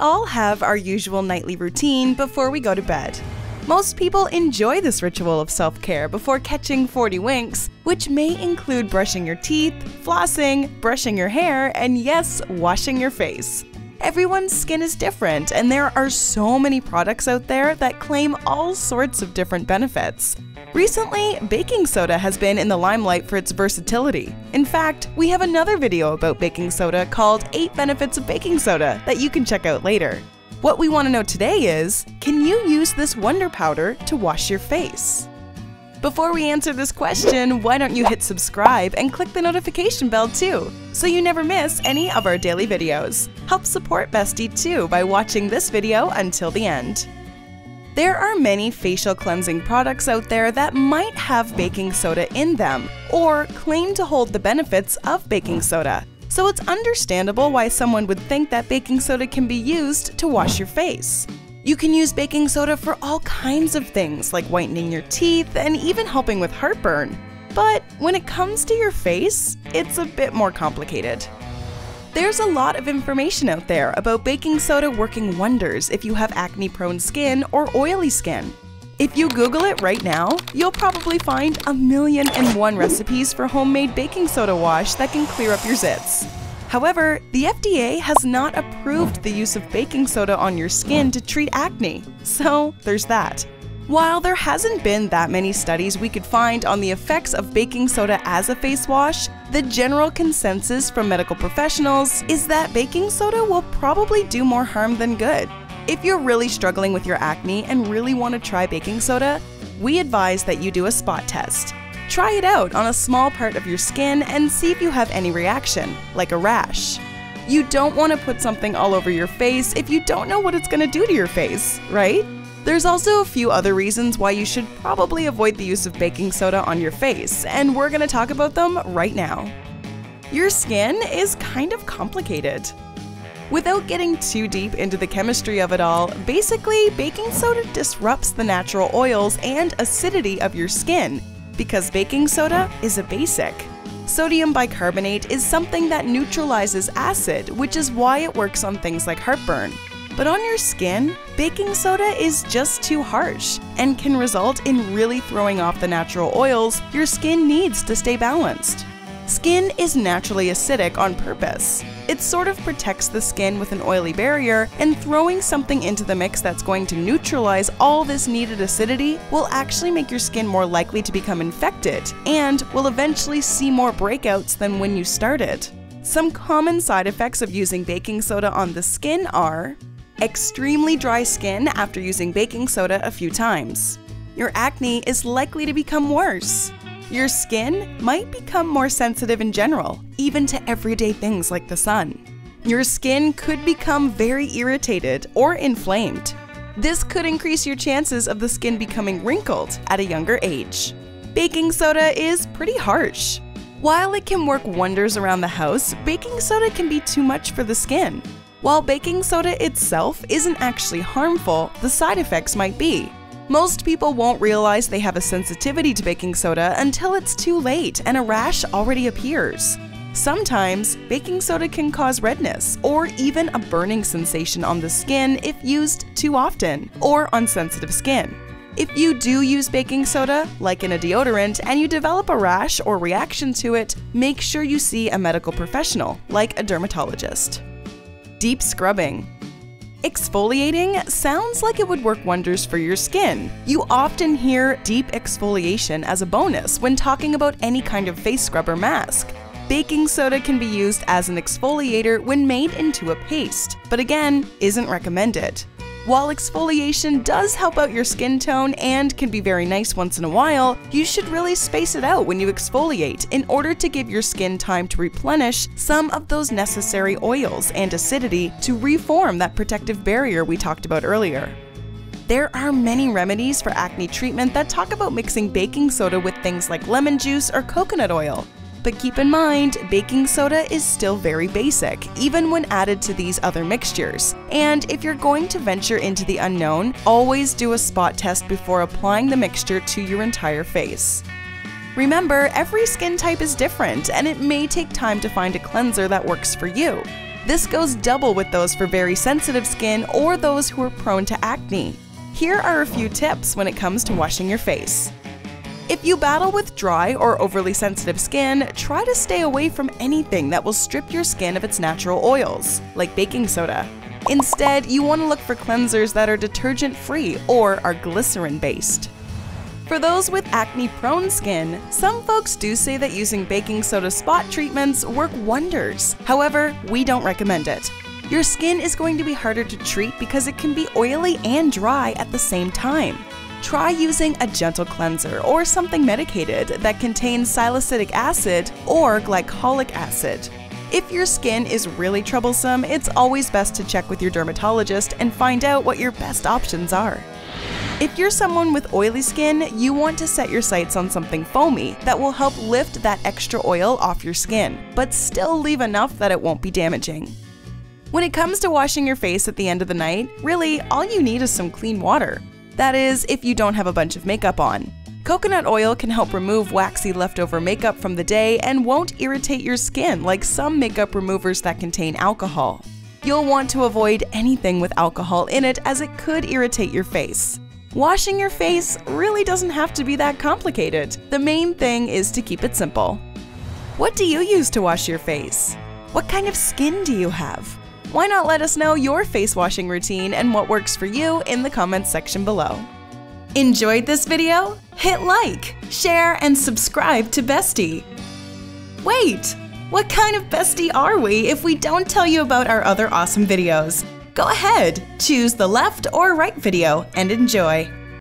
all have our usual nightly routine before we go to bed. Most people enjoy this ritual of self care before catching 40 winks, which may include brushing your teeth, flossing, brushing your hair, and yes, washing your face. Everyone's skin is different, and there are so many products out there that claim all sorts of different benefits. Recently, baking soda has been in the limelight for its versatility. In fact, we have another video about baking soda called 8 Benefits of Baking Soda that you can check out later. What we want to know today is, can you use this wonder powder to wash your face? Before we answer this question, why don't you hit subscribe and click the notification bell too, so you never miss any of our daily videos. Help support Bestie too by watching this video until the end. There are many facial cleansing products out there that might have baking soda in them, or claim to hold the benefits of baking soda so it's understandable why someone would think that baking soda can be used to wash your face. You can use baking soda for all kinds of things, like whitening your teeth and even helping with heartburn. But when it comes to your face, it's a bit more complicated. There's a lot of information out there about baking soda working wonders if you have acne prone skin or oily skin. If you Google it right now, you'll probably find a million and one recipes for homemade baking soda wash that can clear up your zits. However, the FDA has not approved the use of baking soda on your skin to treat acne, so there's that. While there hasn't been that many studies we could find on the effects of baking soda as a face wash, the general consensus from medical professionals is that baking soda will probably do more harm than good. If you're really struggling with your acne and really want to try baking soda, we advise that you do a spot test. Try it out on a small part of your skin and see if you have any reaction, like a rash. You don't want to put something all over your face if you don't know what it's going to do to your face, right? There's also a few other reasons why you should probably avoid the use of baking soda on your face, and we're to talk about them right now. Your skin is kind of complicated. Without getting too deep into the chemistry of it all, basically, baking soda disrupts the natural oils and acidity of your skin because baking soda is a basic. Sodium bicarbonate is something that neutralizes acid, which is why it works on things like heartburn. But on your skin, baking soda is just too harsh and can result in really throwing off the natural oils your skin needs to stay balanced. Skin is naturally acidic on purpose. It sort of protects the skin with an oily barrier, and throwing something into the mix that's going to neutralize all this needed acidity will actually make your skin more likely to become infected, and will eventually see more breakouts than when you started. Some common side effects of using baking soda on the skin are extremely dry skin after using baking soda a few times. Your acne is likely to become worse. Your skin might become more sensitive in general, even to everyday things like the sun. Your skin could become very irritated or inflamed. This could increase your chances of the skin becoming wrinkled at a younger age. Baking soda is pretty harsh. While it can work wonders around the house, baking soda can be too much for the skin. While baking soda itself isn't actually harmful, the side effects might be. Most people won't realize they have a sensitivity to baking soda until it's too late and a rash already appears. Sometimes, baking soda can cause redness or even a burning sensation on the skin if used too often or on sensitive skin. If you do use baking soda, like in a deodorant, and you develop a rash or reaction to it, make sure you see a medical professional, like a dermatologist. Deep scrubbing. Exfoliating sounds like it would work wonders for your skin. You often hear deep exfoliation as a bonus when talking about any kind of face scrub or mask. Baking soda can be used as an exfoliator when made into a paste, but again, isn't recommended. While exfoliation does help out your skin tone and can be very nice once in a while, you should really space it out when you exfoliate in order to give your skin time to replenish some of those necessary oils and acidity to reform that protective barrier we talked about earlier. There are many remedies for acne treatment that talk about mixing baking soda with things like lemon juice or coconut oil. But keep in mind, baking soda is still very basic, even when added to these other mixtures. And if you're going to venture into the unknown, always do a spot test before applying the mixture to your entire face. Remember, every skin type is different, and it may take time to find a cleanser that works for you. This goes double with those for very sensitive skin or those who are prone to acne. Here are a few tips when it comes to washing your face. If you battle with dry or overly sensitive skin, try to stay away from anything that will strip your skin of its natural oils, like baking soda. Instead, you want to look for cleansers that are detergent free or are glycerin based. For those with acne prone skin, some folks do say that using baking soda spot treatments work wonders. However, we don't recommend it. Your skin is going to be harder to treat because it can be oily and dry at the same time. Try using a gentle cleanser or something medicated that contains salicylic acid or glycolic acid. If your skin is really troublesome, it's always best to check with your dermatologist and find out what your best options are. If you're someone with oily skin, you want to set your sights on something foamy that will help lift that extra oil off your skin, but still leave enough that it won't be damaging. When it comes to washing your face at the end of the night, really all you need is some clean water. That is, if you don't have a bunch of makeup on. Coconut oil can help remove waxy leftover makeup from the day and won't irritate your skin like some makeup removers that contain alcohol. You'll want to avoid anything with alcohol in it as it could irritate your face. Washing your face really doesn't have to be that complicated. The main thing is to keep it simple. What do you use to wash your face? What kind of skin do you have? Why not let us know your face washing routine and what works for you in the comments section below. Enjoyed this video? Hit like, share, and subscribe to Bestie. Wait! What kind of bestie are we if we don't tell you about our other awesome videos? Go ahead, choose the left or right video and enjoy.